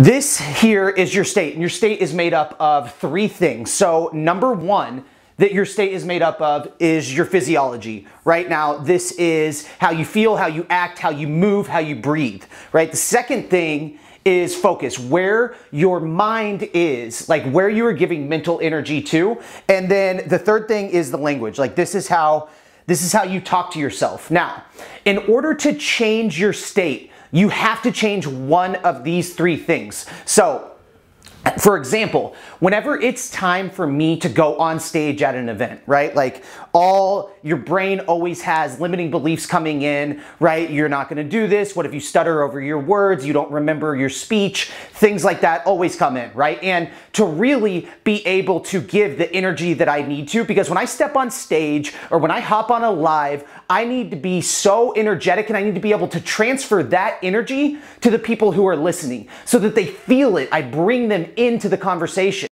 This here is your state, and your state is made up of three things. So, number one, that your state is made up of is your physiology. Right now, this is how you feel, how you act, how you move, how you breathe. Right? The second thing is focus, where your mind is, like where you are giving mental energy to. And then the third thing is the language. Like this is how this is how you talk to yourself. Now, in order to change your state, you have to change one of these three things. So, for example, whenever it's time for me to go on stage at an event, right? Like all your brain always has limiting beliefs coming in, right? You're not going to do this. What if you stutter over your words? You don't remember your speech. Things like that always come in, right? And to really be able to give the energy that I need to, because when I step on stage or when I hop on a live, I need to be so energetic and I need to be able to transfer that energy to the people who are listening so that they feel it. I bring them into the conversation.